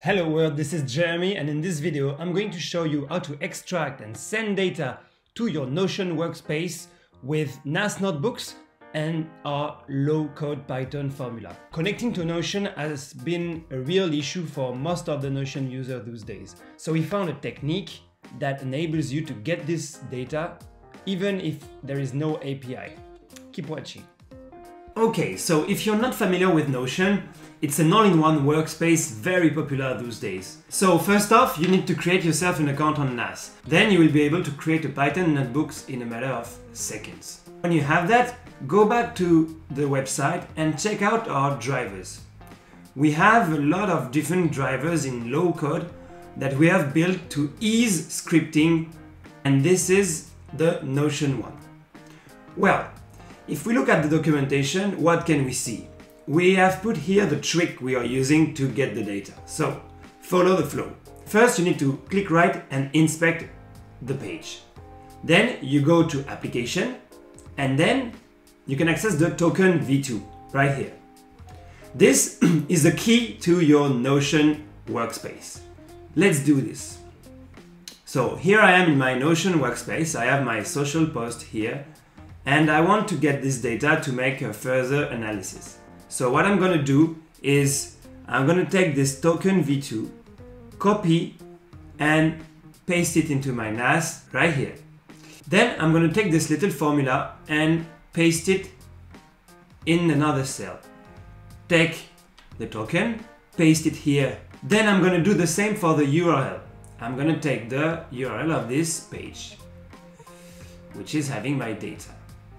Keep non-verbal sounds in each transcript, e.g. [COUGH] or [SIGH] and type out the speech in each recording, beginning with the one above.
Hello world, this is Jeremy and in this video I'm going to show you how to extract and send data to your Notion workspace with Naas notebooks and our low-code Python formula. Connecting to Notion has been a real issue for most of the Notion users these days. So we found a technique that enables you to get this data even if there is no API. Keep watching. Okay, so if you're not familiar with Notion, it's an all-in-one workspace very popular these days. So first off, you need to create yourself an account on Naas. Then you will be able to create a Python notebooks in a matter of seconds. When you have that, go back to the website and check out our drivers. We have a lot of different drivers in low code that we have built to ease scripting and this is the Notion one. Well, if we look at the documentation, what can we see? We have put here the trick we are using to get the data. So follow the flow. First, you need to click right and inspect the page. Then you go to application and then you can access the token v2 right here. This [CLEARS THROAT] is the key to your Notion workspace. Let's do this. So here I am in my Notion workspace. I have my social post here and I want to get this data to make a further analysis. So what I'm going to do is I'm going to take this token v2, copy and paste it into my Naas right here. Then I'm going to take this little formula and paste it in another cell. Take the token, paste it here. Then I'm going to do the same for the URL. I'm going to take the URL of this page, which is having my data.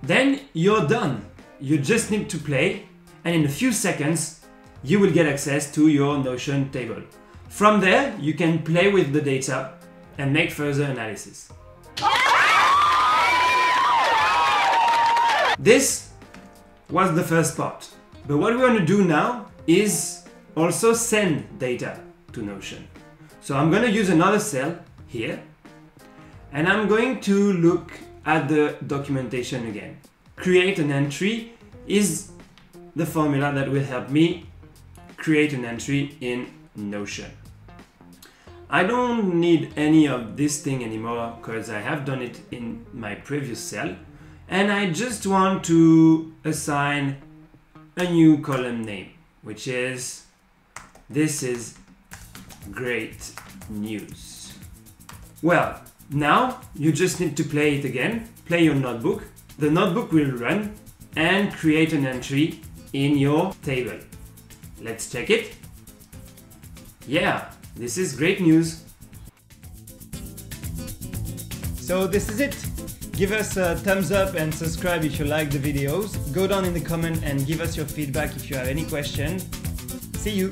Then you're done. You just need to play and in a few seconds you will get access to your Notion table. From there, you can play with the data and make further analysis. This was the first part. But what we want to do now is also send data to Notion. So I'm going to use another cell here and I'm going to look at the documentation again. Create an entry is the formula that will help me create an entry in Notion. I don't need any of this thing anymore because I have done it in my previous cell and I just want to assign a new column name which is this is great news. Well, now you just need to play it again, play your notebook. The notebook will run and create an entry in your table. Let's check it. Yeah, this is great news. So this is it. Give us a thumbs up and subscribe if you like the videos. Go down in the comment and give us your feedback if you have any questions. See you!